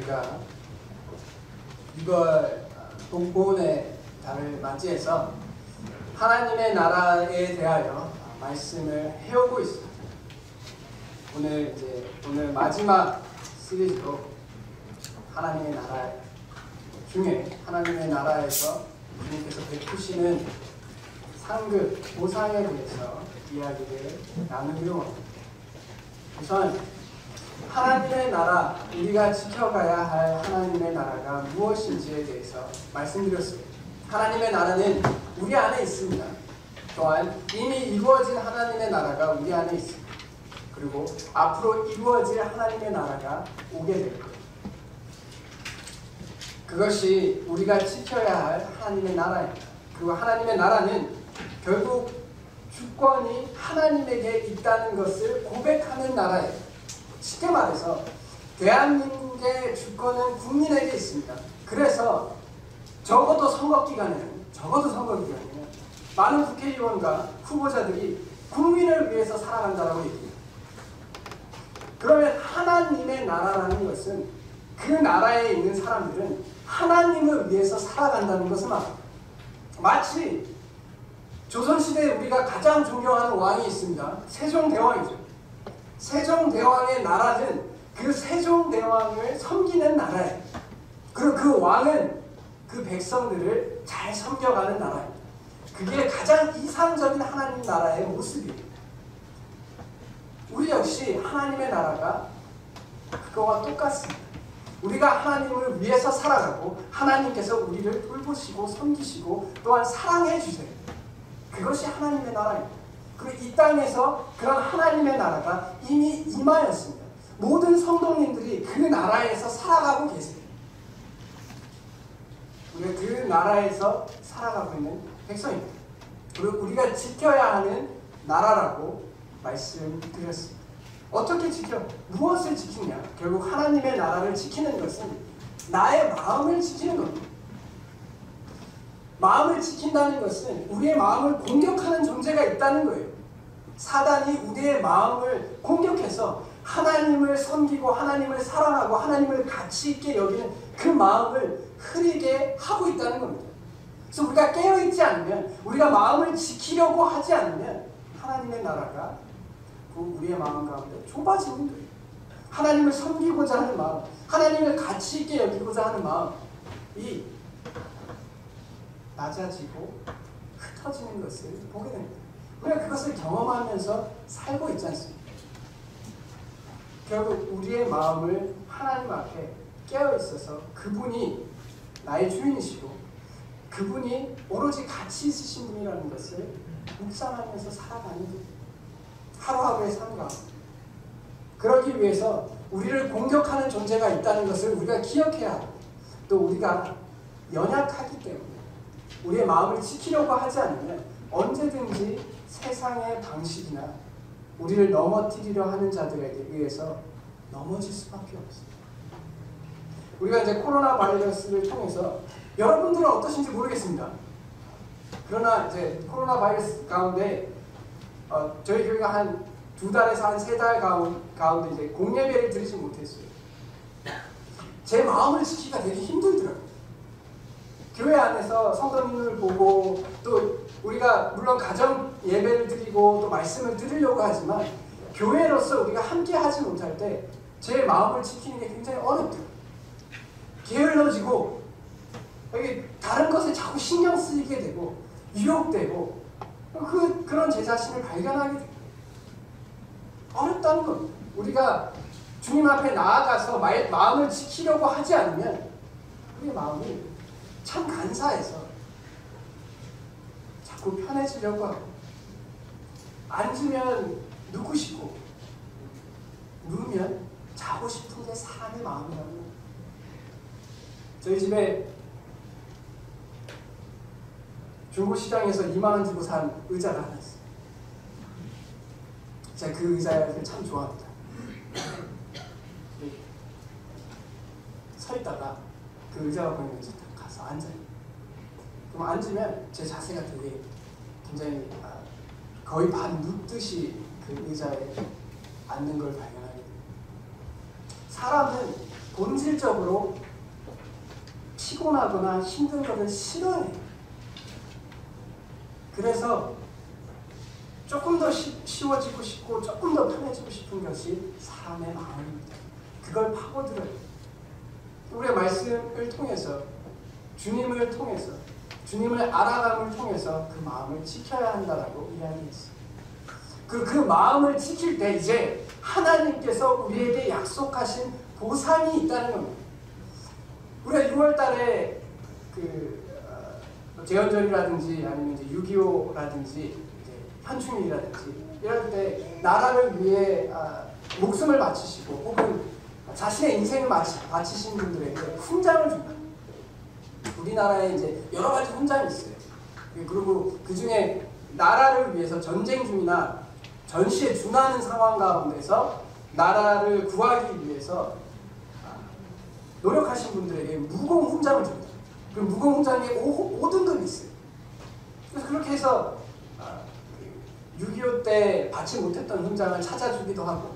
저희가 6월 동보의 달을 맞이해서 하나님의 나라에 대하여 말씀을 해오고 있습니다. 오늘 이제 오늘 마지막 시리즈로 하나님의 나라 중에 하나님의 나라에서 주님께서 베푸시는 상급 보상에 대해서 이야기를 나누기로 합니다. 우선 하나님의 나라, 우리가 지켜가야 할 하나님의 나라가 무엇인지에 대해서 말씀드렸습니다. 하나님의 나라는 우리 안에 있습니다. 또한 이미 이루어진 하나님의 나라가 우리 안에 있습니다. 그리고 앞으로 이루어질 하나님의 나라가 오게 될 거예요. 그것이 우리가 지켜야 할 하나님의 나라입니다. 그리고 하나님의 나라는 결국 주권이 하나님에게 있다는 것을 고백하는 나라예요. 쉽게 말해서 대한민국의 주권은 국민에게 있습니다. 그래서 적어도 선거 기간에는 적어도 선거 기간에는 많은 국회의원과 후보자들이 국민을 위해서 살아간다라고 얘기해요. 그러면 하나님의 나라라는 것은 그 나라에 있는 사람들은 하나님을 위해서 살아간다는 말합니다. 마치 조선시대에 우리가 가장 존경하는 왕이 있습니다. 세종대왕이죠. 세종대왕의 나라는 그 세종대왕을 섬기는 나라예요. 그리고 그 왕은 그 백성들을 잘 섬겨가는 나라입니다. 그게 가장 이상적인 하나님 나라의 모습이에요. 우리 역시 하나님의 나라가 그거와 똑같습니다. 우리가 하나님을 위해서 살아가고 하나님께서 우리를 돌보시고 섬기시고 또한 사랑해 주세요. 그것이 하나님의 나라입니다. 그리고 이 땅에서 그런 하나님의 나라가 이미 임하였습니다. 모든 성도님들이 그 나라에서 살아가고 계세요. 우리가 그 나라에서 살아가고 있는 백성입니다. 그리고 우리가 지켜야 하는 나라라고 말씀드렸습니다. 어떻게 지켜? 무엇을 지키냐? 결국 하나님의 나라를 지키는 것은 나의 마음을 지키는 겁니다. 마음을 지킨다는 것은 우리의 마음을 공격하는 존재가 있다는 거예요. 사단이 우리의 마음을 공격해서 하나님을 섬기고 하나님을 사랑하고 하나님을 가치 있게 여기는 그 마음을 흐리게 하고 있다는 겁니다. 그래서 우리가 깨어있지 않으면 우리가 마음을 지키려고 하지 않으면 하나님의 나라가 그 우리의 마음 가운데 좁아지는 거예요. 하나님을 섬기고자 하는 마음, 하나님을 가치 있게 여기고자 하는 마음이 낮아지고 흩어지는 것을 보게 됩니다. 우리가 그것을 경험하면서 살고 있지 않습니까? 결국 우리의 마음을 하나님 앞에 깨어 있어서 그분이 나의 주인이시고 그분이 오로지 가치 있으신 분이라는 것을 묵상하면서 살아가는 하루하루의 삶과 그러기 위해서 우리를 공격하는 존재가 있다는 것을 우리가 기억해야 하고 또 우리가 연약하기 때문에 우리의 마음을 지키려고 하지 않으면 언제든지 세상의 방식이나 우리를 넘어뜨리려 하는 자들에게 의해서 넘어질 수밖에 없습니다. 우리가 이제 코로나 바이러스를 통해서 여러분들은 어떠신지 모르겠습니다. 그러나 이제 코로나 바이러스 가운데 어, 저희 교회가 한 두 달에서 한 세 달 가운데 이제 공예배를 드리지 못했어요. 제 마음을 지키기가 되게 힘들더라고요. 교회 안에서 성도님을 보고 또 우리가 물론 가정 예배를 드리고 또 말씀을 드리려고 하지만 교회로서 우리가 함께 하지 못할 때 제 마음을 지키는 게 굉장히 어렵더라고요. 게을러지고 다른 것에 자꾸 신경 쓰이게 되고 유혹되고 그, 그런 제 자신을 발견하게. 어렵다는 겁니다. 우리가 주님 앞에 나아가서 말, 마음을 지키려고 하지 않으면 우리의 마음이 참 간사해서 자꾸 편해지려고 하고 앉으면 누구시고 누우면 자고 싶은 게 사람의 마음이라고 저희 집에 중고시장에서 2만 원 주고 산 의자가 하나 있어요. 제가 그 의자를 참 좋아합니다. 서 있다가 그 의자가 보이면 딱 가서 앉아요. 그럼 앉으면 제 자세가 되게 굉장히 거의 반 눕듯이 그 의자에 앉는 걸 발견하게 됩니다. 사람은 본질적으로 피곤하거나 힘든 것을 싫어해요. 그래서 조금 더 쉬, 쉬워지고 싶고 조금 더 편해지고 싶은 것이 사람의 마음입니다. 그걸 파고들어요. 우리의 말씀을 통해서 주님을 통해서 주님을 알아감을 통해서 그 마음을 지켜야 한다라고 이야기했어요. 그, 그 마음을 지킬 때 이제 하나님께서 우리에게 약속하신 보상이 있다는 겁니다. 우리가 6월 달에 그 어, 재헌절이라든지 아니면 이제 6.25라든지 현충일이라든지 이럴 때 나라를 위해 아, 목숨을 바치시고 혹은 자신의 인생을 바치신 분들에게 훈장을 준다. 우리나라에 이제 여러 가지 훈장이 있어요. 그리고 그 중에 나라를 위해서 전쟁 중이나 전시에 준하는 상황 가운데서 나라를 구하기 위해서 아, 노력하신 분들에게 무공 훈장을 줍니다. 그 무공 훈장에 5, 5등급이 있어요. 그래서 그렇게 해서 6.25 때 받지 못했던 훈장을 찾아주기도 하고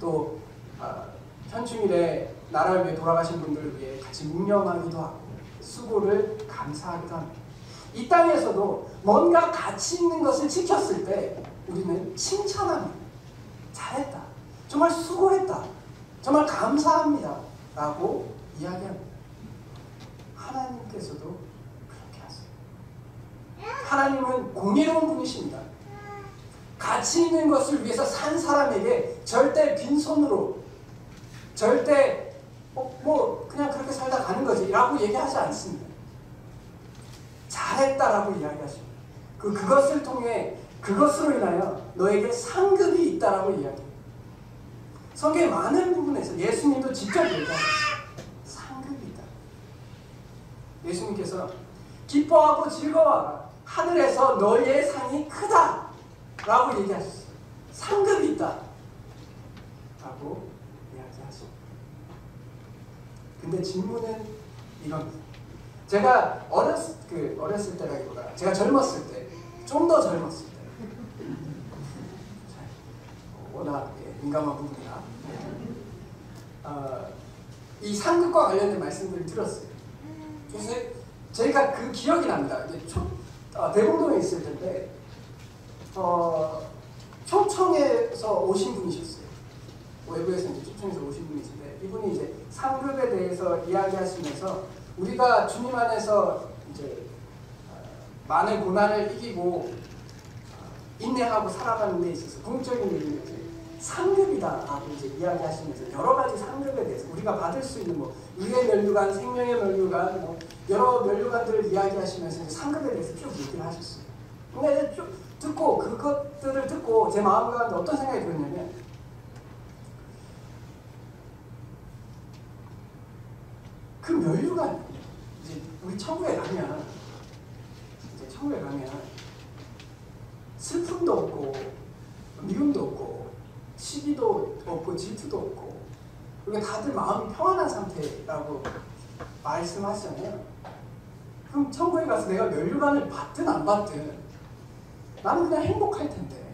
또 아, 현충일에 나라를 위해 돌아가신 분들을 위해 같이 묵념하기도 하고 수고를 합니다. 이 땅에서도 뭔가 가치 있는 것을 지켰을 때 우리는 칭찬합니다. 잘했다. 정말 수고했다. 정말 감사합니다. 라고 이야기합니다. 하나님께서도 그렇게 하세요. 하나님은 공의로운 분이십니다. 가치 있는 것을 위해서 산 사람에게 절대 빈손으로 절대 어, 뭐 그냥 그렇게 살다 가는 거지 라고 얘기하지 않습니다. 잘했다라고 이야기하십니다. 그, 그것을 통해 그것으로 인하여 너에게 상급이 있다라고 이야기합니다. 성경의 많은 부분에서 예수님도 직접 얘기합니다. 상급이 있다. 예수님께서 기뻐하고 즐거워하라. 하늘에서 너희의 상이 크다. 라고 얘기하셨어요. 상급이 있다. 라고 이야기하십니다. 근데 질문은 이겁니다. 제가 어렸, 그, 어렸을 때라기보다 제가 젊었을 때, 좀 더 젊었을 때, 워낙 예, 민감한 부분이라 어, 이 상급과 관련된 말씀들을 들었어요. 그래서 제가 그 기억이 납니다. 초, 어, 대공동에 있을 텐데 어, 초청에서 오신 분이셨어요. 외부에서 이제 초청에서 오신 분이신데 이분이 이제 상급에 대해서 이야기하시면서 우리가 주님 안에서 이제 어, 많은 고난을 이기고 어, 인내하고 살아가는 데 있어서 궁극적인 의미는 상급이다라고 이제 이야기하시면서 여러 가지 상급에 대해서 우리가 받을 수 있는 뭐 의의 면류관, 생명의 면류관, 뭐 여러 면류관들을 이야기하시면서 상급에 대해서 쭉 얘기를 하셨어요. 근데 쭉 듣고 그것들을 듣고 제 마음 가운데 어떤 생각이 들었냐면 그 멸류관 이제 우리 천국에 가면 이제 천국에 가면 슬픔도 없고 미움도 없고 시기도 없고 질투도 없고 그리고 다들 마음이 평안한 상태라고 말씀하시잖아요. 그럼 천국에 가서 내가 멸류관을 받든 안 받든 나는 그냥 행복할 텐데.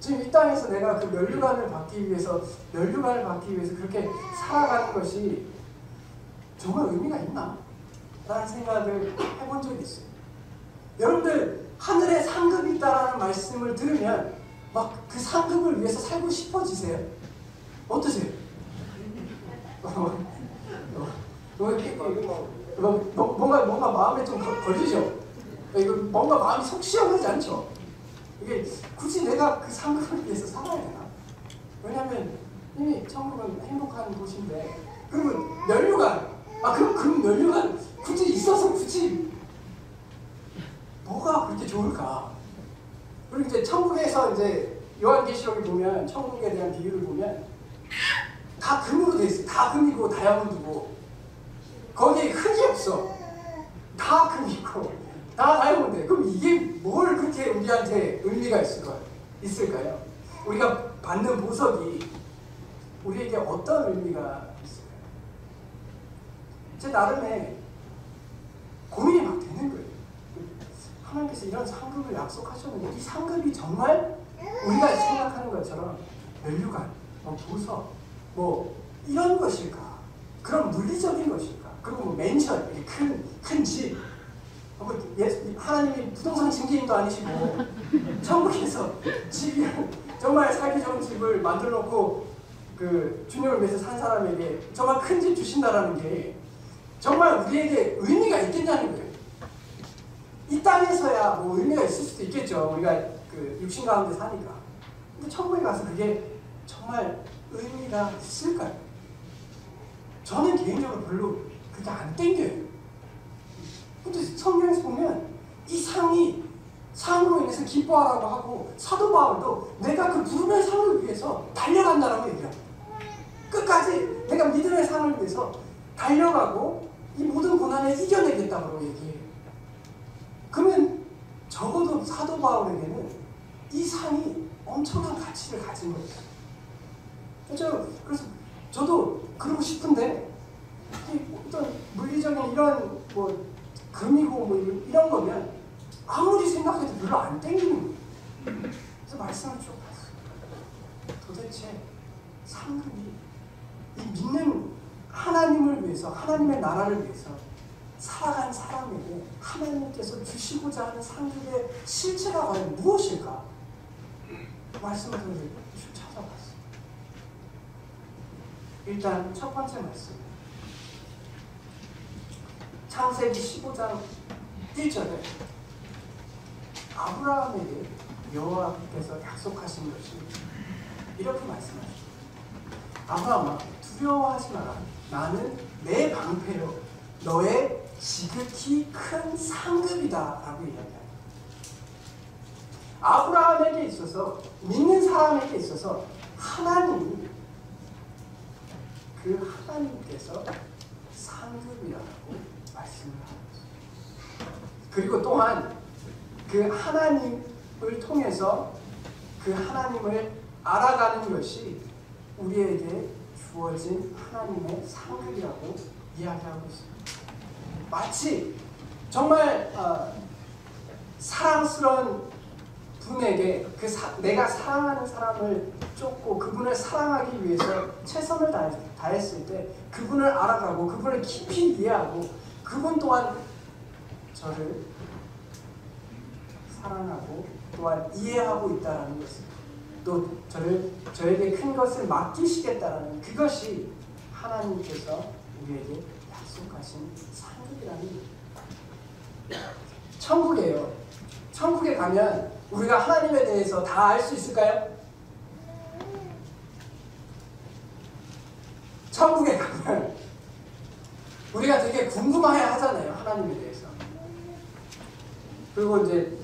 지금 이 땅에서 내가 그 면류관을 받기 위해서 면류관을 받기 위해서 그렇게 살아가는 것이 정말 의미가 있나? 라는 생각을 해본 적이 있어요. 여러분들 하늘에 상급이 있다라는 말씀을 들으면 막 그 상급을 위해서 살고 싶어지세요? 어떠세요? 어, 어, 어, 뭔가 뭔가 마음에 좀 걸리죠? 뭔가 마음이 속 시원하지 않죠? 이게 굳이 내가 그 상급을 위해서 살아야 되나? 왜냐하면 이미 천국은 행복한 곳인데 그러면 면류관 아 그럼 그 면류관 굳이 있어서 굳이 뭐가 그렇게 좋을까? 그리고 이제 천국에서 이제 요한계시록을 보면 천국에 대한 비유를 보면 다 금으로 돼 있어. 다 금이고 다이아몬드고 거기에 흙이 없어. 다 금이고 다 다이아몬드. 그럼 이게 뭘 그렇게 우리한테 의미가 있을까요? 있을까요? 우리가 받는 보석이 우리에게 어떤 의미가? 제 나름의 고민이 막 되는 거예요. 하나님께서 이런 상급을 약속하셨는데 이 상급이 정말 우리가 생각하는 것처럼 멸류관, 뭐 보석, 뭐 이런 것일까? 그런 물리적인 것일까? 그리고 뭐 맨션, 큰, 큰 집. 뭐 예, 하나님이 부동산 증기인도 아니시고, 천국에서 집이 정말 살기 좋은 집을 만들어 놓고, 그 주님을 위해서 산 사람에게 정말 큰 집 주신다라는 게 정말 우리에게 의미가 있겠냐는 거예요. 이 땅에서야 뭐 의미가 있을 수도 있겠죠. 우리가 그 육신 가운데 사니까. 근데 천국에 가서 그게 정말 의미가 있을까요? 저는 개인적으로 별로 그게 안 땡겨요. 근데 성경에서 보면 이 상이 상으로 인해서 기뻐하라고 하고 사도 바울도 내가 그 부름의 상을 위해서 달려간다라고 얘기합니다. 끝까지 내가 믿음의 상을 위해서 달려가고 이 모든 고난을 이겨내겠다고 얘기해요. 그러면 적어도 사도 바울에게는 이 상이 엄청난 가치를 가진 거예요. 그렇죠? 그래서 저도 그러고 싶은데 어떤 물리적인 이런 뭐 금이고 뭐 이런 거면 아무리 생각해도 별로 안 땡기는 거예요. 그래서 말씀을 쭉 봤어요. 도대체 상급이 이 믿는 하나님을 위해서 하나님의 나라를 위해서 살아간 사람에게 하나님께서 주시고자 하는 상급의 실체가 과연 무엇일까? 말씀을 쭉 찾아봤어요. 일단 첫 번째 말씀. 창세기 15장 1절에 아브라함에게 여호와께서 약속하신 것이 이렇게 말씀하십니다. 아브라함아 두려워하지 마라. 나는 내 방패요 너의 지극히 큰 상급이다 라고 이야기합니다. 아브라함에게 있어서 믿는 사람에게 있어서 하나님이 그 하나님께서 상급이라고 말씀을 하고 그리고 또한 그 하나님을 통해서 그 하나님을 알아가는 것이 우리에게 주어진 하나님의 상급이라고 이야기하고 있습니다. 마치 정말 어, 사랑스러운 분에게 그 사, 내가 사랑하는 사람을 쫓고 그분을 사랑하기 위해서 최선을 다했, 을때 그분을 알아가고 그분을 깊이 이해하고 그분 또한 저를 사랑하고 또한 이해하고 있다는 것을 또 저를 저에게 큰 것을 맡기시겠다라는 그것이 하나님께서 우리에게 약속하신 상급이라는 천국이에요. 천국에 가면 우리가 하나님에 대해서 다 알 수 있을까요? 천국에 가면 우리가 되게 궁금해 하잖아요. 하나님에 대해서. 그리고 이제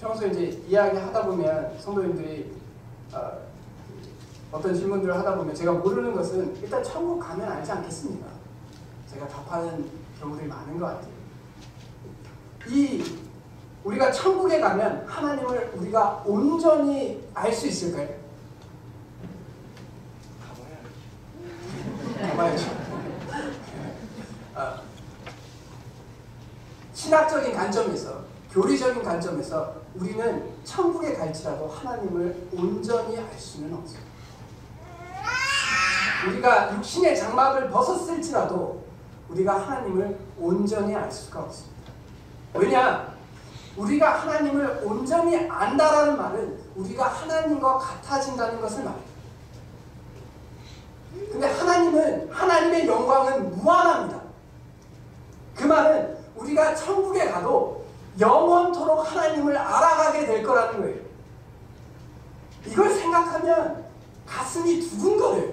평소에 이제 이야기 하다 보면 성도님들이 어, 어떤 질문들을 하다 보면 제가 모르는 것은 일단 천국 가면 알지 않겠습니까? 제가 답하는 경우들이 많은 것 같아요. 이 우리가 천국에 가면 하나님을 우리가 온전히 알 수 있을까요? 가봐야죠. 어, 신학적인 관점에서 교리적인 관점에서 우리는 천국에 갈지라도 하나님을 온전히 알 수는 없어요. 우리가 육신의 장막을 벗었을지라도 우리가 하나님을 온전히 알 수가 없습니다. 왜냐? 우리가 하나님을 온전히 안다라는 말은 우리가 하나님과 같아진다는 것을 말해요. 근데 하나님은 하나님의 영광은 무한합니다. 그 말은 우리가 천국에 가도 영원토록 하나님을 알아가게 될 거라는 거예요. 이걸 생각하면 가슴이 두근거려요.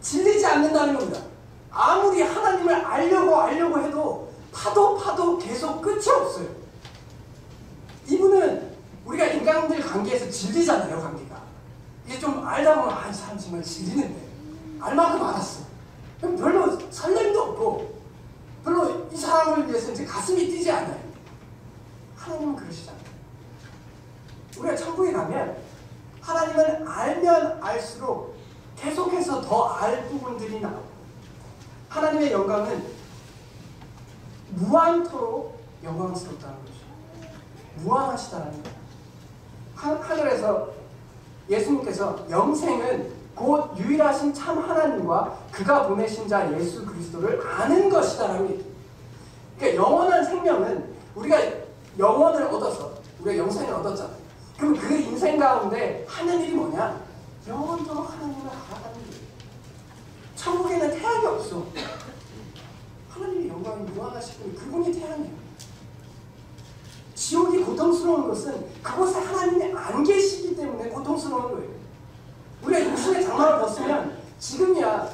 질리지 않는다는 겁니다. 아무리 하나님을 알려고 알려고 해도 파도 파도 계속 끝이 없어요. 이분은 우리가 인간들 관계에서 질리잖아요, 관계가. 이게 좀 알다 보면 아, 이 정말 질리는데. 알만큼 알았어. 별로 설렘도 없고, 별로 이 사람을 위해서 이제 가슴이 뛰지 않아요. 하나님은 그러시잖아요. 우리가 천국에 가면 하나님을 알면 알수록 계속해서 더 알 부분들이 나오고 하나님의 영광은 무한토록 영광스럽다는 거죠. 무한하시다는 거예요. 하늘에서 예수님께서 영생은 곧 유일하신 참 하나님과 그가 보내신 자 예수 그리스도를 아는 것이다라고 얘기해요. 그러니까 영원한 생명은 우리가 영혼을 얻어서 우리가 영생을 얻었잖아요. 그럼 그 인생 가운데 하는 일이 뭐냐? 영원토록 하나님을 알아가는 거예요. 천국에는 태양이 없어. 하나님의 영광이 무한하시고 그분이 태양이에요. 지옥이 고통스러운 것은 그곳에 하나님이 안 계시기 때문에 고통스러운 거예요. 우리가 육신의 장막을 벗으면 지금이야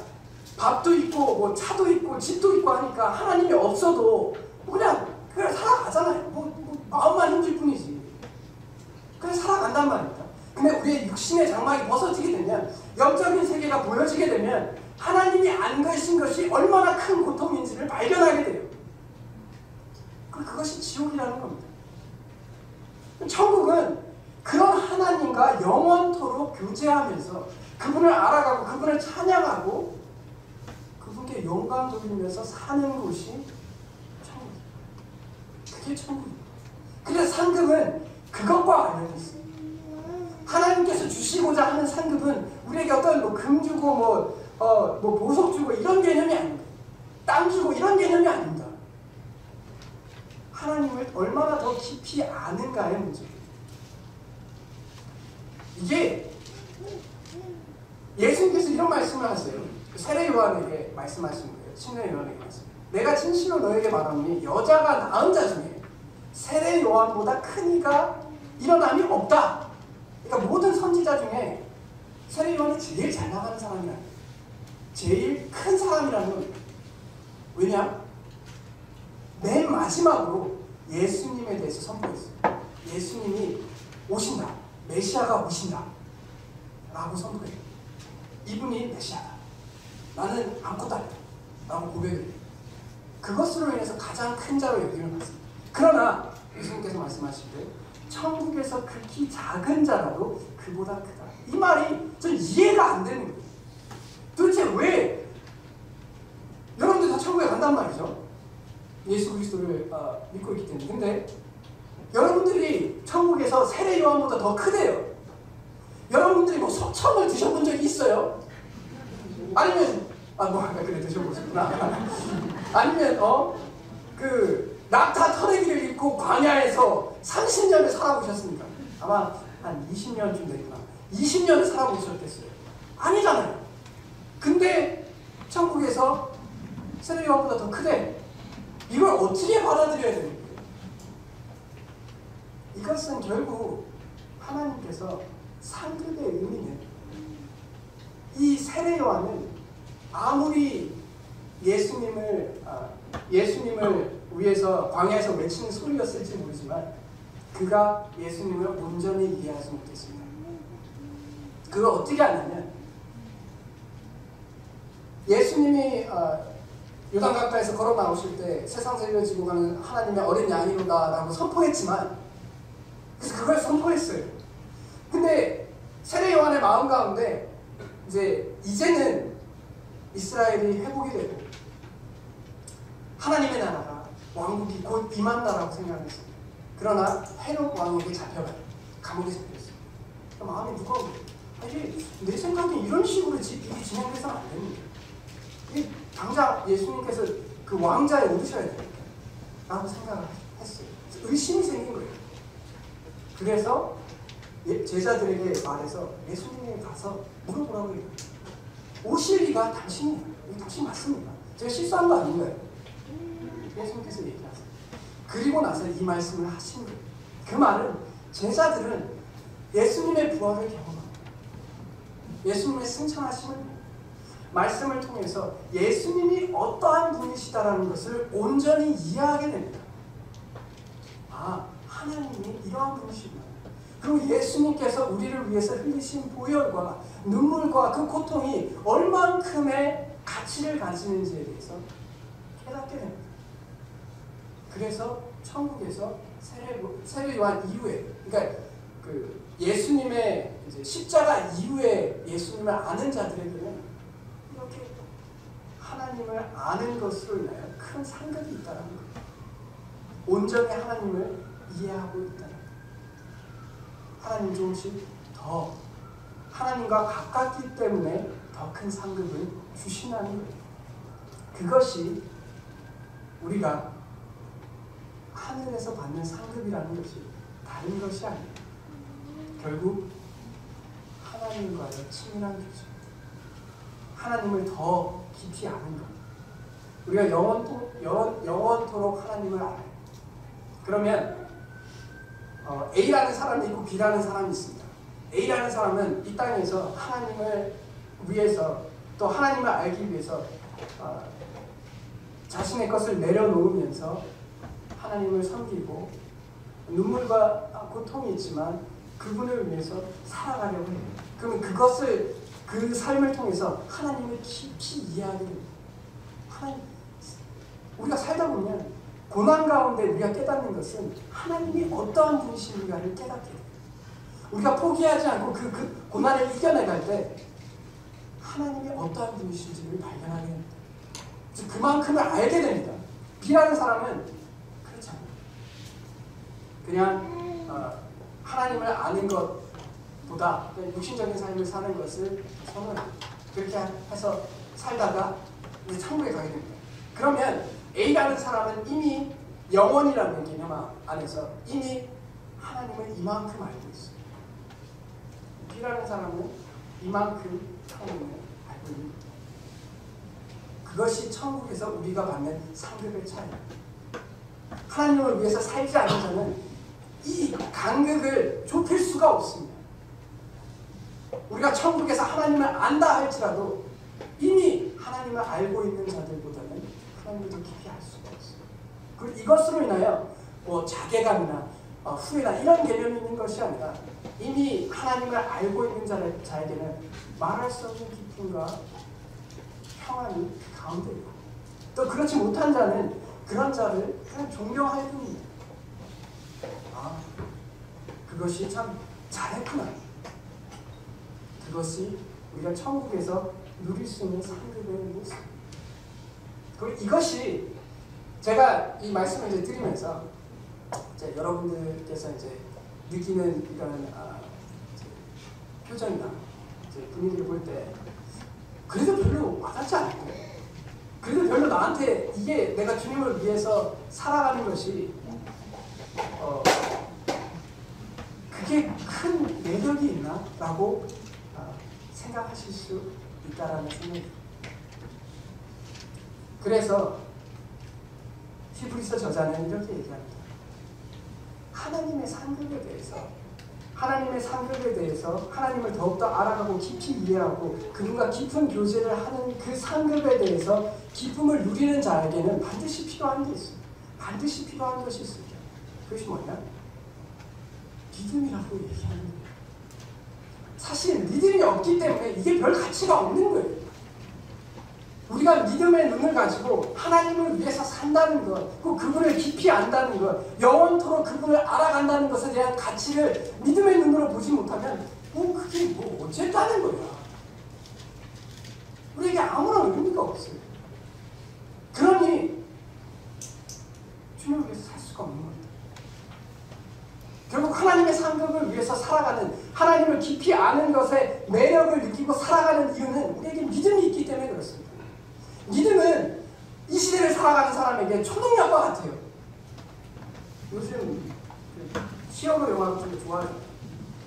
밥도 있고 뭐 차도 있고 집도 있고 하니까 하나님이 없어도 그냥 그냥 살아가잖아요. 마음만 힘들 뿐이지. 그냥 살아간단 말입니다. 근데 우리의 육신의 장막이 벗어지게 되면 영적인 세계가 보여지게 되면 하나님이 안 계신 것이 얼마나 큰 고통인지를 발견하게 돼요. 그것이 지옥이라는 겁니다. 천국은 그런 하나님과 영원토록 교제하면서 그분을 알아가고 그분을 찬양하고 그분께 영광 돌리면서 사는 곳이 천국이에요. 그게 천국이에요. 그래서 상급은 그것과 관련이 있어요. 하나님께서 주시고자 하는 상급은 우리에게 어떤 뭐금 주고 뭐, 어, 뭐 보석 주고 이런 개념이 아닙니다. 땅 주고 이런 개념이 아닙니다. 하나님을 얼마나 더 깊이 아는가의 문제예요. 이게 예수님께서 이런 말씀을 하세요. 세례 요한에게 말씀하신 거예요. 신뢰 요한에게 말씀. 내가 진실로 너에게 말하노니 여자가 낳은 자 중에 세례 요한보다 큰 이가 일어남이 없다. 그러니까 모든 선지자 중에 세례 요한이 제일 잘 나가는 사람이야. 제일 큰 사람이라는 겁니다. 왜냐? 맨 마지막으로 예수님에 대해서 선포했어요. 예수님이 오신다. 메시아가 오신다. 라고 선포해요. 이분이 메시아다. 나는 아무것도 아니다. 라고 고백을 해요. 그것으로 인해서 가장 큰 자로 여김을 받습니다. 그러나 예수님께서 말씀하실 때 천국에서 극히 작은 자라도 그보다 크다. 이 말이 전 이해가 안 되는 거예요. 도대체 왜 여러분들 다 천국에 간단 말이죠. 예수 그리스도를 어, 믿고 있기 때문에. 근데 여러분들이 천국에서 세례 요한보다 더 크대요. 여러분들이 뭐 소청을 드셔본 적이 있어요? 아니면 아뭐 그래 드셔보셨구나. 아니면 어그 낙타 터내기를 입고 광야에서 30년을 살아보셨습니까? 아마 한 20년쯤 되구나. 20년을 살아보셨겠어요. 아니잖아요. 근데 천국에서 세례 요한보다 더 크대. 이걸 어떻게 받아들여야 거예요? 이것은 결국 하나님께서 상급의 의미는 이 세례 요한은 아무리 예수님을 아, 예수님을 위해서 광야에서 외치는 소리였을지 모르지만 그가 예수님을 온전히 이해하지 못했습니다. 그걸 어떻게 하냐면 예수님이 어, 요단 강가에서 걸어 나오실 때 세상 세계를 지고 가는 하나님의 어린 양이로다라고 선포했지만 그래서 그걸 선포했어요. 근데 세례 요한의 마음 가운데 이제 이제는 이스라엘이 회복이 되고 하나님의 나라가 왕국이 곧 임한다라고 생각했어요. 그러나 헤롯 왕에게 잡혀가 감옥에. 그러니까 마음이 무거운 거예요. 아니, 내 생각에 이런 식으로 일이 진행돼서는 안 됩니다. 당장 예수님께서 그 왕자에 오르셔야 됩니다. 라고 생각을 했어요. 의심이 생긴 거예요. 그래서 예, 제자들에게 말해서 예수님에 가서 물어보라고 해요. 오실 리가 당신이에요. 당신 맞습니다. 제가 실수한 거 아닌가요? 예수님께서 얘기하세요. 그리고 나서 이 말씀을 하신 거예요. 그 말은 제자들은 예수님의 부활을 경험합니다. 예수님의 승천하심을 말씀을 통해서 예수님이 어떠한 분이시다라는 것을 온전히 이해하게 됩니다. 아, 하나님이 이러한 분이시구나. 그리고 예수님께서 우리를 위해서 흘리신 보혈과 눈물과 그 고통이 얼만큼의 가치를 가지는지에 대해서 깨닫게 됩니다. 그래서 천국에서 세례, 세례 요한 이후에, 그러니까 그 예수님의 십자가 이후에 예수님을 아는 자들에게는 하나님을 아는 것으로 인하여 큰 상급이 있다는 거예요. 온전히 하나님을 이해하고 있다는 거예요. 하나님 조금씩 더 하나님 하나님과 가깝기 때문에 더 큰 상급을 주시나는 거예요. 그것이 우리가 하늘에서 받는 상급이라는 것이 다른 것이 아니에요. 결국 하나님과의 친밀한 교제. 하나님을 더 깊이 아는 것. 우리가 영원토, 영원, 영원토록 하나님을 알아요. 그러면 어, A라는 사람이 있고 B라는 사람이 있습니다. A라는 사람은 이 땅에서 하나님을 위해서 또 하나님을 알기 위해서 어, 자신의 것을 내려놓으면서 하나님을 섬기고 눈물과 고통이 있지만 그분을 위해서 살아가려고 해요. 그러면 그것을 그 삶을 통해서 하나님을 깊이 이해하게 됩니다. 우리가 살다 보면 고난 가운데 우리가 깨닫는 것은 하나님이 어떠한 분이신가를 깨닫게 돼요. 우리가 포기하지 않고 그, 그 고난을 이겨내갈 때 하나님이 어떠한 분이신지를 발견하게 됩니다. 그만큼을 알게 됩니다. B라는 사람은. 그냥 어, 하나님을 아는 것보다 육신적인 삶을 사는 것을 선호합니다. 그렇게 해서 살다가 이제 천국에 가게 됩니다. 그러면 A라는 사람은 이미 영원이라는 개념 안에서 이미 하나님을 이만큼 알고 있어요. B라는 사람은 이만큼 하나님을 알고 있는 거예요. 그것이 천국에서 우리가 받는 상급의 차이. 하나님을 위해서 살지 않은 자는 이 간극을 좁힐 수가 없습니다. 우리가 천국에서 하나님을 안다 할지라도 이미 하나님을 알고 있는 자들보다는 하나님을 더 깊이 알 수가 없어요. 그리고 이것으로 인하여 뭐 자괴감이나 어, 후회나 이런 개념이 있는 것이 아니라 이미 하나님을 알고 있는 자에게는 말할 수 없는 기쁨과 평안이 그 가운데 있고 또 그렇지 못한 자는 그런 자를 그냥 존경할 뿐입니다. 아, 그것이 참 잘했구나. 그것이 우리가 천국에서 누릴 수 있는 상급의 모습. 그리고 이것이 제가 이 말씀을 이제 드리면서 이제 여러분들께서 이제 느끼는 이런 아, 표정이나 이제 분위기를 볼 때 그래도 별로 와닿지 않고 그래도 별로 나한테 이게 내가 주님을 위해서 살아가는 것이 어, 그게 큰 매력이 있나? 라고 어, 생각하실 수 있다라는 생각이 그래서 히브리서 저자는 이렇게 얘기합니다. 하나님의 상급에 대해서 하나님의 상급에 대해서 하나님을 더욱더 알아가고 깊이 이해하고 그분과 깊은 교제를 하는 그 상급에 대해서 기쁨을 누리는 자에게는 반드시 필요한 게 있어요. 반드시 필요한 것이 있습니다. 그것이 뭐냐? 믿음이라고 얘기하는 거예요. 사실 믿음이 없기 때문에 이게 별 가치가 없는 거예요. 우리가 믿음의 눈을 가지고 하나님을 위해서 산다는 것, 그 그분을 깊이 안다는 것, 영원토록 그분을 알아간다는 것에 대한 가치를 믿음의 눈으로 보지 못하면 뭐 그게 뭐 어쨌다는 거야. 우리에게 아무런 의미가 없어요. 그러니 주님을 위해서 살 수가 없는 겁니다. 결국 하나님의 상급을 위해서 살아가는 하나님을 깊이 아는 것에 매력을 느끼고 살아가는 이유는 우리에게 믿음이 있기 때문에 그렇습니다. 믿음은 이 시대를 살아가는 사람에게 초능력과 같아요. 요즘 시어로 영화 좀 좋아해요.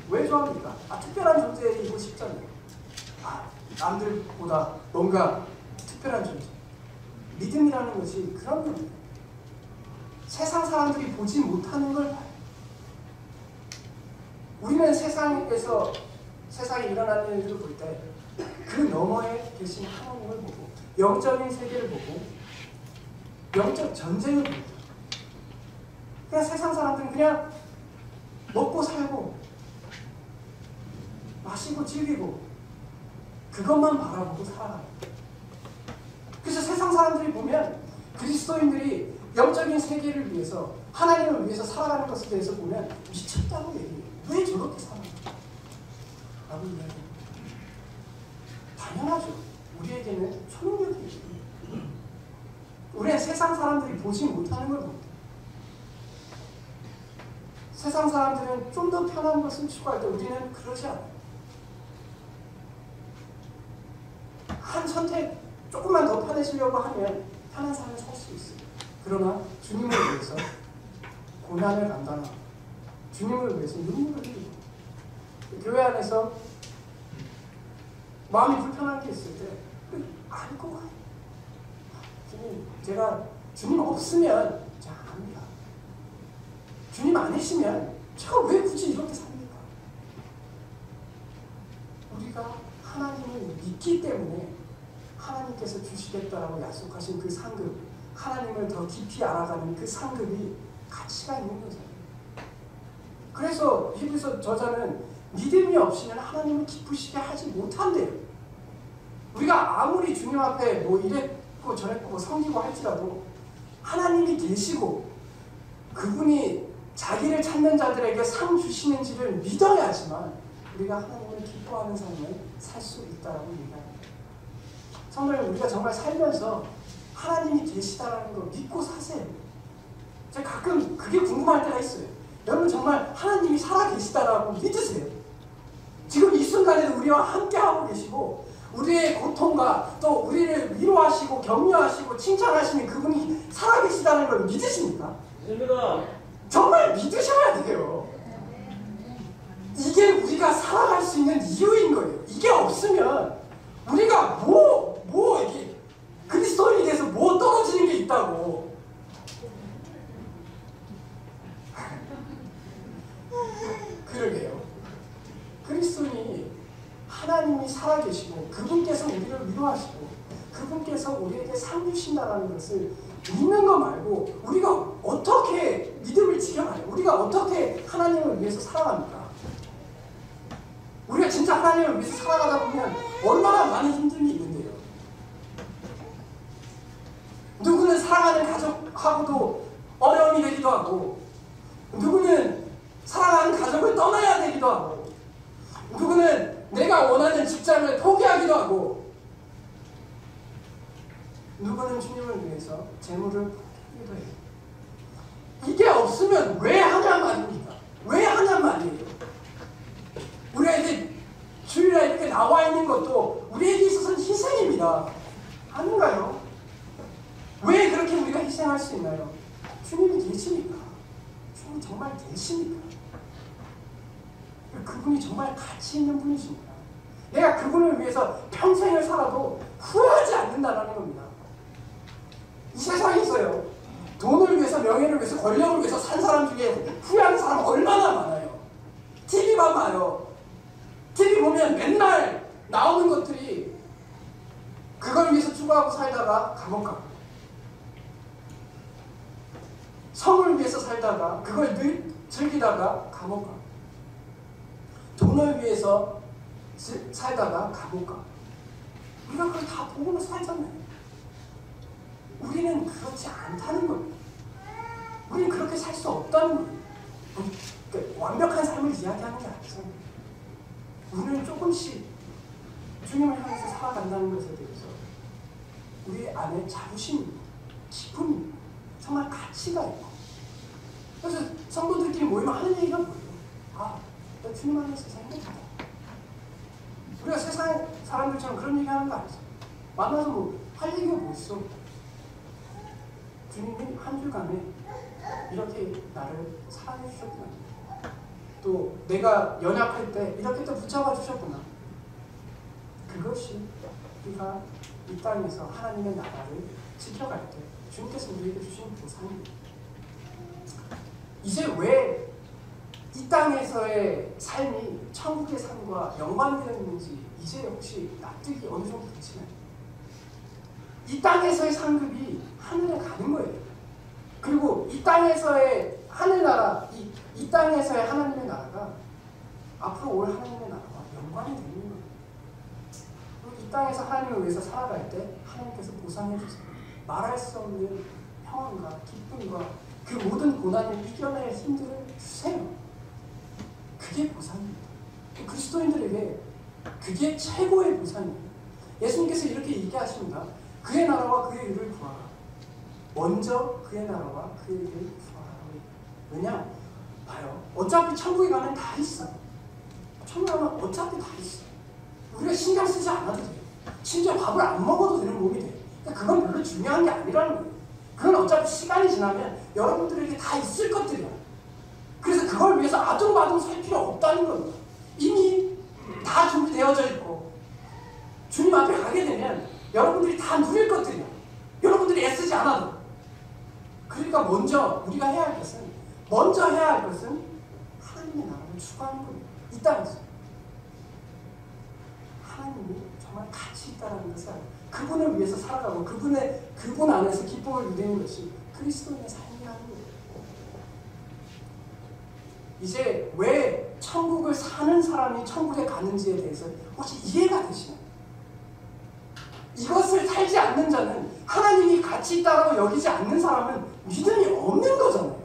왜 좋아합니까? 아, 특별한 존재이고 싶잖아요. 아, 남들보다 뭔가 특별한 존재. 믿음이라는 것이 그런 겁니다. 세상 사람들이 보지 못하는 걸 봐요. 우리는 세상에서 세상에 일어나는 일을 볼 때 그 너머에 계신 하나님을 보고 영적인 세계를 보고 영적 전쟁을 봅니다. 그냥 세상 사람들은 그냥 먹고 살고 마시고 즐기고 그것만 바라보고 살아갑니다. 그래서 세상 사람들이 보면 그리스도인들이 영적인 세계를 위해서 하나님을 위해서 살아가는 것에 대해서 보면 미쳤다고 얘기해요. 왜 저렇게 사나? 라고 이야기합니다. 당연하죠. 우리에게는 초능력이 있습니다. 우리는 세상 사람들이 보지 못하는 걸 봅니다. 세상 사람들은 좀 더 편한 것을 추구할 때 우리는 그러지 않아요. 한 선택 조금만 더 편해지려고 하면 편한 삶을 살 수 있어요. 그러나 주님을 위해서 고난을 감당하고 주님을 위해서 눈물을 흘리고 교회 안에서 마음이 불편한 게 있을 때 안고 가요. 주님, 제가 주님 없으면 안 합니다. 주님 아니시면 제가 왜 굳이 이렇게 삽니까? 우리가 하나님을 믿기 때문에 하나님께서 주시겠다라고 약속하신 그 상급, 하나님을 더 깊이 알아가는 그 상급이 가치가 있는 거죠. 그래서 히브리서 저자는 믿음이 없이는 하나님을 기쁘시게 하지 못한대요. 우리가 아무리 주님 앞에 뭐 이랬고 저랬고 뭐 섬기고 할지라도 하나님이 계시고 그분이 자기를 찾는 자들에게 상 주시는지를 믿어야지만 우리가 하나님을 기뻐하는 삶을 살 수 있다라고 얘기합니다. 성도님 우리가 정말 살면서 하나님이 계시다라는 걸 믿고 사세요. 제가 가끔 그게 궁금할 때가 있어요. 여러분 정말 하나님이 살아 계시다라고 믿으세요. 지금 이 순간에도 우리와 함께 하고 계시고 우리의 고통과 또 우리를 위로하시고 격려하시고 칭찬하시는 그분이 살아 계시다는 걸 믿으십니까? 믿습니다. 정말 믿으셔야 돼요. 이게 우리가 살아갈 수 있는 이유인 거예요. 이게 없으면 우리가 뭐, 뭐, 이게 그리스도인이 돼서 뭐 떨어지는 게 있다고. 그러게요. 그리스도인이 하나님이 살아계시고 그분께서 우리를 위로하시고 그분께서 우리에게 상 주신다라는 것을 믿는 거 말고 우리가 어떻게 믿음을 지켜가요? 우리가 어떻게 하나님을 위해서 살아갑니까? 우리가 진짜 하나님을 위해서 살아가다 보면 얼마나 많은 힘듦이 있는데요. 누구는 사랑하는 가족하고도 어려움이 되기도 하고 누구는 사랑하는 가족을 떠나야 되기도 하고 누구는 내가 원하는 직장을 포기하기도 하고 누구는 주님을 위해서 재물을 포기하기도 해요. 이게 없으면 왜 하냐 말입니다. 왜 하냐 말이에요. 우리가 이제 주일에 이렇게 나와 있는 것도 우리에게 있어서는 희생입니다. 아닌가요? 왜 그렇게 우리가 희생할 수 있나요? 주님이 계시니까. 주님 정말 계시니까. 그분이 정말 가치 있는 분이십니다. 내가 그분을 위해서 평생을 살아도 후회하지 않는다라는 겁니다. 이 세상에서요. 돈을 위해서, 명예를 위해서, 권력을 위해서 산 사람 중에 후회하는 사람 얼마나 많아요. TV만 봐요. TV 보면 맨날 나오는 것들이 그걸 위해서 추구하고 살다가 감옥 가고 성을 위해서 살다가 그걸 늘 즐기다가 감옥 가고 돈을 위해서 살다가 감옥 가고 우리가 그걸 다 보고는 살잖아요. 우리는 그렇지 않다는 겁니다. 우리는 그렇게 살 수 없다는 거예요. 그러니까 완벽한 삶을 이야기하는 게 아니죠. 우리는 조금씩 주님을 향해서 살아간다는 것에 대해서 우리 안에 자부심, 기쁨, 정말 가치가 있고 그래서 성도들끼리 모이면 하는 얘기가 뭐예요? 아, 나 주님 안에서 행복하다. 우리가 세상 사람들처럼 그런 얘기 하는 거 아니죠. 만나서 뭐 할 얘기가 뭐 있어? 주님이 한 주간에 이렇게 나를 사랑해 주셨구나. 또 내가 연약할 때 이렇게 또 붙잡아 주셨구나. 그것이 우리가 이 땅에서 하나님의 나라를 지켜갈 때 주님께서 우리에게 주신 보상입니다. 이제 왜 이 땅에서의 삶이 천국의 삶과 연관되어 있는지 이제 혹시 납득이 어느 정도 되시나요? 이 땅에서의 상급이 하늘에 가는 거예요. 그리고 이 땅에서의 하늘나라, 이, 이 땅에서의 하나님의 나라가 앞으로 올 하나님의 나라와 연관이 되는 거예요. 이 땅에서 하나님을 위해서 살아갈 때 하나님께서 보상해 주세요. 말할 수 없는 평안과 기쁨과 그 모든 고난을 이겨낼 힘들을 주세요. 그게 보상입니다. 그리스도인들에게 그게 최고의 보상입니다. 예수님께서 이렇게 얘기하십니다. 그의 나라와 그의 일을 구하라. 먼저 그의 나라와 그의 일을 구하라. 왜냐? 봐요. 어차피 천국에 가면 다 있어. 천국에 가면 어차피 다 있어. 우리가 신경 쓰지 않아도 돼요. 심지어 밥을 안 먹어도 되는 몸이 돼. 그러니까 그건 별로 중요한 게 아니라는 거예요. 그건 어차피 시간이 지나면 여러분들에게 다 있을 것들이야. 그래서 그걸 위해서 아둥바둥 살 필요 없다는 겁니다. 이미 다 준비되어져 있고 주님 앞에 가게 되면 여러분들이 다 누릴 것들이야. 여러분들이 애쓰지 않아도. 그러니까 먼저 우리가 해야 할 것은 먼저 해야 할 것은 하나님의 나라를 추구하는 겁니다. 이 땅에서. 하나님이 정말 가치 있다는 것을 그분을 위해서 살아가고 그분의 그분 안에서 기쁨을 누리는 것이 그리스도인의 삶이라는 거예요. 이제 왜 천국을 사는 사람이 천국에 가는지에 대해서 혹시 이해가 되시나요? 이것을 살지 않는 자는 하나님이 가치 있다고 여기지 않는 사람은 믿음이 없는 거잖아요.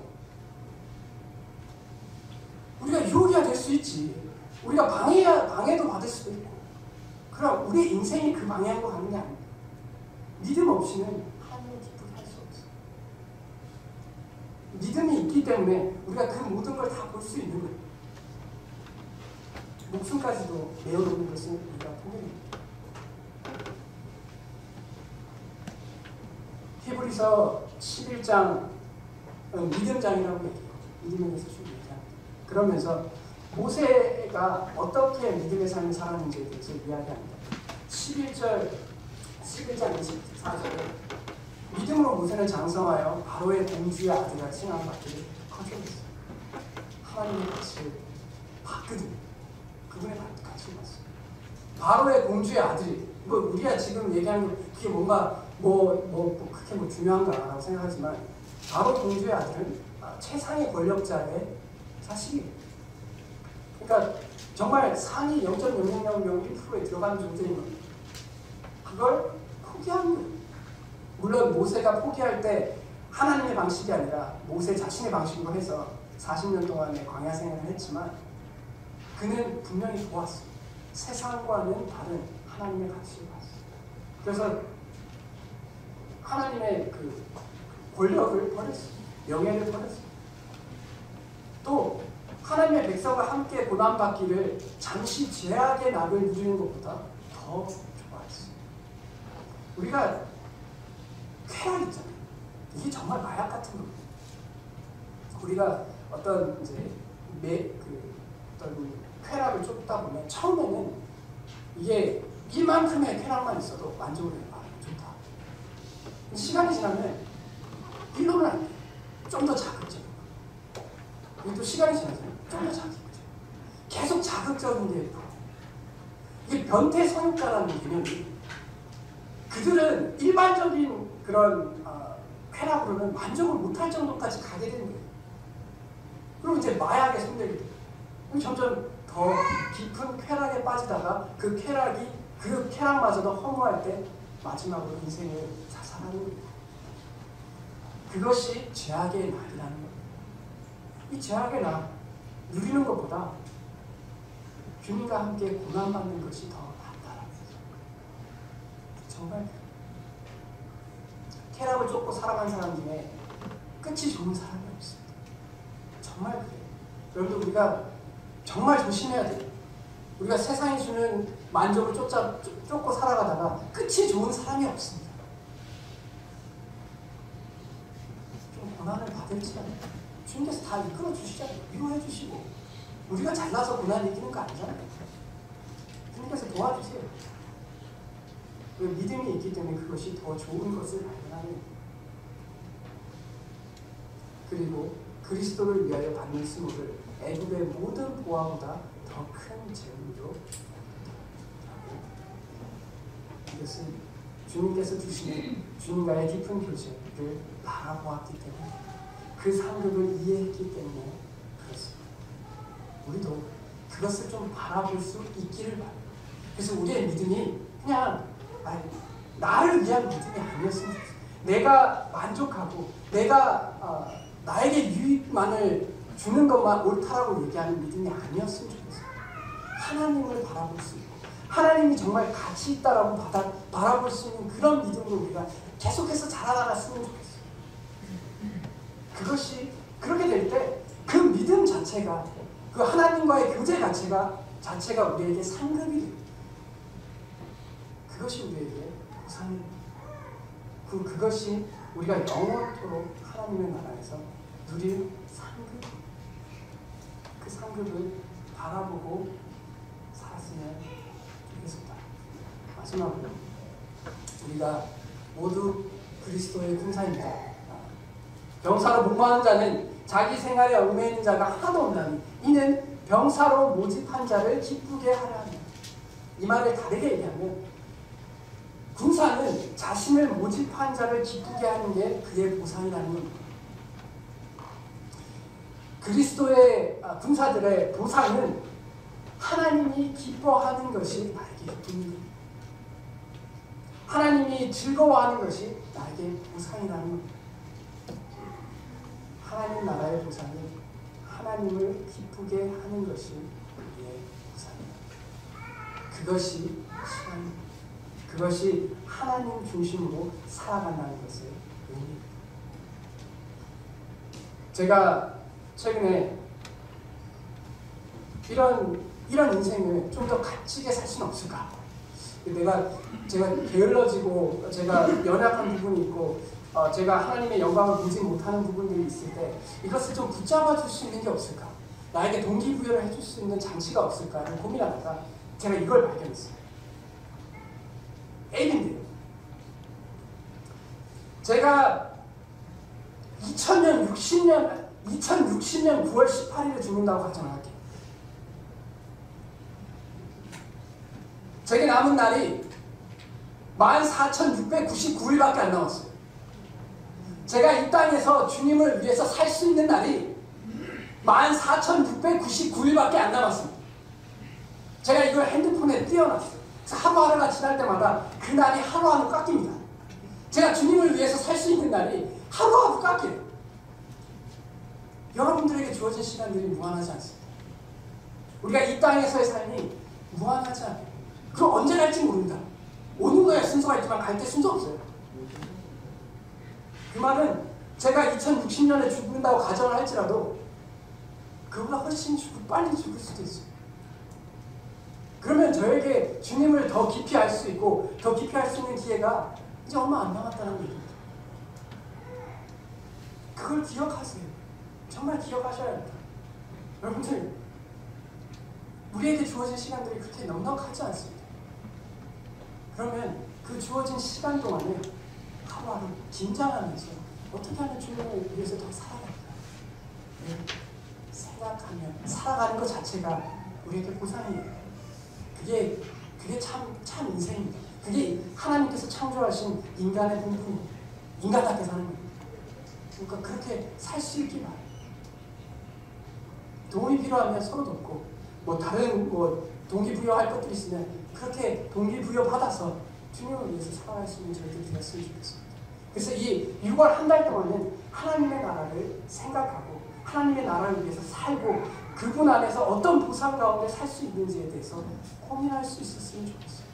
우리가 유혹이야 될 수 있지. 우리가 방해, 방해도 받을 수도 있고. 그럼 우리 인생이 그 방향으로 가는 게 아닙니다. 믿음 없이는 하나님의 기쁘게 할 수 없어요. 믿음이 있기 때문에 우리가 그 모든 걸 다 볼 수 있는 거예요. 목숨까지도 내어놓는 것은 우리가 됩니다. 히브리서 11장 어, 믿음장이라고 얘기해요. 믿음에 쭉 얘기합니다. 그러면서 모세가 어떻게 믿음의 삶을 살았는지에 대해서 이야기합니다. 11절, 11장 24절에 믿음으로 모세는 장성하여 바로의 공주의 아들과 칭함받기를 거절했어요. 하나님의 가치를 봤거든요. 그분의 가치를 봤어요. 바로의 공주의 아들이 뭐 우리가 지금 얘기하는 게 그게 뭔가 뭐, 뭐, 그렇게 뭐 중요한가라고 생각하지만 바로 공주의 아들은 최상의 권력자의 자식이에요. 그러니까 정말 상위 0.00001%에 들어가는 존재인 겁니다. 그걸 포기한 거예요. 물론 모세가 포기할 때 하나님의 방식이 아니라 모세 자신의 방식으로 해서 40년 동안의 광야 생활을 했지만 그는 분명히 보았어요. 세상과는 다른 하나님의 가치를 봤어요. 그래서 하나님의 그 권력을 버렸어요. 명예를 버렸어요. 또 하나님의 백성과 함께 고난받기를 잠시 죄악의 낙을 누리는 것보다 더 좋아했어요. 우리가 쾌락 있잖아요. 이게 정말 마약 같은 겁니다. 우리가 어떤 이제 매, 그 어떤 쾌락을 쫓다 보면 처음에는 이게 이만큼의 쾌락만 있어도 만족을 해요. 아, 좋다. 시간이 지나면 일로는 안 돼. 좀더 자극적인 거. 또 시간이 지나서 좀더 자극적인 계속 자극적인 게 이게 변태 성욕자라는 개념이 그들은 일반적인 그런 어, 쾌락으로는 만족을 못할 정도까지 가게 되는 거예요. 그리고 이제 마약에 손대게 돼요. 점점 더 깊은 쾌락에 빠지다가 그 쾌락이 그 쾌락마저도 허무할 때 마지막으로 인생을 자살하는 거예요. 그것이 죄악의 날이라는 거예요. 이 죄악의 날 누리는 것보다 주님과 함께 고난받는 것이 더 낫다라는 거죠. 정말 쾌락을 쫓고 살아간 사람 중에 끝이 좋은 사람이 없습니다. 정말 그래요. 여러분들 우리가 정말 조심해야 돼요. 우리가 세상이 주는 만족을 쫓아, 쫓고 살아가다가 끝이 좋은 사람이 없습니다. 좀 고난을 받을지라도 주님께서 다 이끌어 주시잖아요. 위로해 주시고 우리가 잘나서 고난 이기는 거 아니잖아요. 주님께서 도와주세요. 믿음이 있기 때문에 그것이 더 좋은 것을 발견하는 그리고 그리스도를 위하여 받는 수모를 애굽의 모든 보화보다 더 큰 재물로 이것은 주님께서 주신 주님과의 깊은 교제를 바라보았기 때문에 그 상급을 이해했기 때문에 그렇습니다. 우리도 그것을 좀 바라볼 수 있기를 바랍니다. 그래서 우리의 믿음이 그냥 아니, 나를 위한 믿음이 아니었으면 좋겠어요. 내가 만족하고 내가 어, 나에게 유익만을 주는 것만 옳다라고 얘기하는 믿음이 아니었으면 좋겠어요. 하나님을 바라볼 수 있고 하나님이 정말 가치 있다라고 받아, 바라볼 수 있는 그런 믿음으로 우리가 계속해서 자라나갔으면 좋겠어요. 그것이 그렇게 될 때 그 믿음 자체가 그 하나님과의 교제 자체가 자체가 우리에게 상급이 됩니다. 그것이 우리의 그 그것이 우리가 영원토록 하나님의 나라에서 누릴 상급 그 상급을 바라보고 살았으면 좋겠습니다. 마지막으로 우리가 모두 그리스도의 군사입니다. 병사로 목마른 자는 자기 생활에 얽매이는 자가 하나도 없나니 이는 병사로 모집한 자를 기쁘게 하려 합니다. 이 말을 다르게 얘기하면 군사는 자신을 모집한 자를 기쁘게 하는 게 그의 보상이라는 겁니다. 그리스도의 아, 군사들의 보상은 하나님이 기뻐하는 것이 나에게 기쁨입니다. 하나님이 즐거워하는 것이 나에게 보상이라는 겁니다. 하나님 나라의 보상은 하나님을 기쁘게 하는 것이 우리의 보상입니다. 그것이 시간, 그것이 하나님 중심으로 살아간다는 것을 의미합니다. 제가 최근에 이런 이런 인생을 좀 더 값지게 살 수는 없을까? 내가 제가 게을러지고 제가 연약한 부분이 있고 어, 제가 하나님의 영광을 보지 못하는 부분들이 있을 때 이것을 좀 붙잡아 줄 수 있는 게 없을까? 나에게 동기부여를 해줄 수 있는 장치가 없을까? 고민하다가 제가 이걸 발견했어요. 앱인데요. 제가 2000년 60년 2060년 9월 18일에 죽는다고 가정할게요. 제게 남은 날이 14,699일밖에 안 남았어요. 제가 이 땅에서 주님을 위해서 살 수 있는 날이 14,699일밖에 안 남았습니다. 제가 이걸 핸드폰에 띄워놨어요. 하루하루가 지날 때마다 그 날이 하루하루 깎입니다. 제가 주님을 위해서 살 수 있는 날이 하루하루 깎여요. 여러분들에게 주어진 시간들이 무한하지 않습니다. 우리가 이 땅에서의 삶이 무한하지 않아요. 그럼 언제 갈지 모릅니다. 오는 거에 순서가 있지만 갈 때 순서 없어요. 그 말은 제가 2060년에 죽는다고 가정을 할지라도 그보다 훨씬 죽, 빨리 죽을 수도 있어요. 그러면 저에게 주님을 더 깊이 알 수 있고 더 깊이 알 수 있는 기회가 이제 얼마 안 남았다는 얘기입니다. 그걸 기억하세요. 정말 기억하셔야 합니다. 여러분들 우리에게 주어진 시간들이 그렇게 넉넉하지 않습니다. 그러면 그 주어진 시간 동안에 하루하루 긴장하면서 어떻게 하면 주님을 위해서 더 살아갈까? 네. 생각하면 살아가는 것 자체가 우리에게 보상이에요. 그게 그게 참, 참 인생입니다. 그게 하나님께서 창조하신 인간의 본분입니다. 인간답게 사는 겁니다. 그러니까 그렇게 살 수 있기 바랍니다. 도움이 필요하면 서로 돕고 뭐 다른 뭐 동기부여할 것들이 있으면 그렇게 동기부여 받아서 주님을 위해서 살아갈 수 있는 저희들이 됐으면 좋겠습니다. 그래서 이 6월 한 달 동안은 하나님의 나라를 생각하고 하나님의 나라를 위해서 살고 그분 안에서 어떤 보상 가운데 살 수 있는지에 대해서 고민할 수 있었으면 좋겠어요.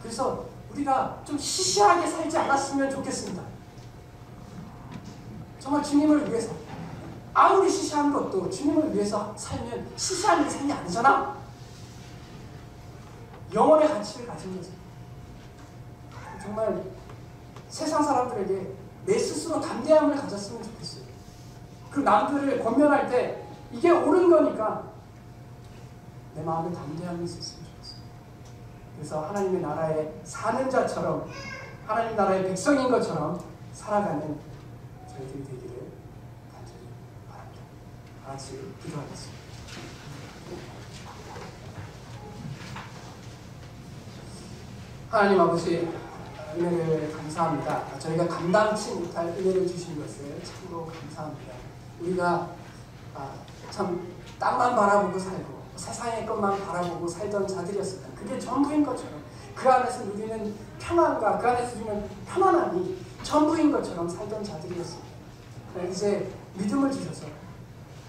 그래서 우리가 좀 시시하게 살지 않았으면 좋겠습니다. 정말 주님을 위해서 아무리 시시한 것도 주님을 위해서 살면 시시한 인생이 아니잖아. 영혼의 가치를 가진 거죠. 정말 세상 사람들에게 내 스스로 담대함을 가졌으면 좋겠어요. 그 남들을 권면할 때 이게 옳은 거니까 내 마음에 담대함이 있었으면 좋겠어요. 그래서 하나님의 나라에 사는 자처럼 하나님 나라의 백성인 것처럼 살아가는 저희들이 되기를 간절히 바랍니다. 같이 기도하겠습니다. 하나님 아버지 은혜를 감사합니다. 저희가 감당치 못할 은혜를 주신 것을 참으로 감사합니다. 우리가 아, 참 땅만 바라보고 살고 세상의 것만 바라보고 살던 자들이었습니다. 그게 전부인 것처럼 그 안에서 누리는 평안과 그 안에서 누리는 편안함이 전부인 것처럼 살던 자들이었습니다. 이제 믿음을 주셔서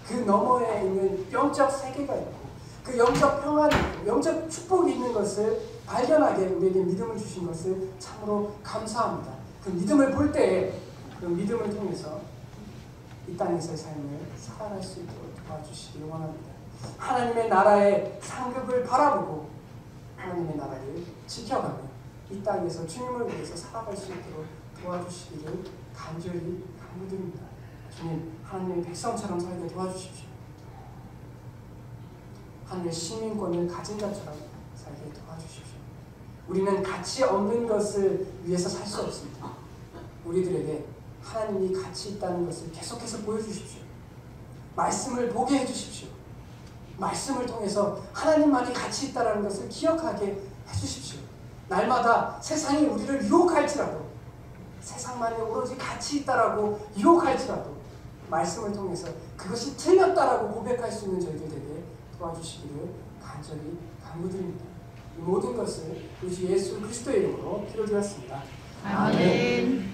그 너머에 있는 영적 세계가 있고 그 영적 있고 영적 축복이 있는 것을 발견하게 우리에게 믿음을 주신 것을 참으로 감사합니다. 그 믿음을 볼 때에 그 믿음을 통해서 이 땅에서의 삶을 살아갈 수 있도록 도와주시기 원합니다. 하나님의 나라의 상급을 바라보고 하나님의 나라를 지켜가며 이 땅에서 주님을 위해서 살아갈 수 있도록 도와주시기를 간절히 간구드립니다. 주님, 하나님의 백성처럼 살게 도와주십시오. 하늘의 시민권을 가진 자처럼 살게 도와주십시오. 우리는 가치 없는 것을 위해서 살 수 없습니다. 우리들에게 하나님이 가치 있다는 것을 계속해서 보여주십시오. 말씀을 보게 해주십시오. 말씀을 통해서 하나님만이 가치 있다는 것을 기억하게 해주십시오. 날마다 세상이 우리를 유혹할지라도 세상만이 오로지 가치 있다라고 유혹할지라도 말씀을 통해서 그것이 틀렸다라고 고백할 수 있는 저희들 에게 도와주시기를 간절히 간구드립니다. 이 모든 것을 우리 주 예수 그리스도의 이름으로 기도드렸습니다. 아멘.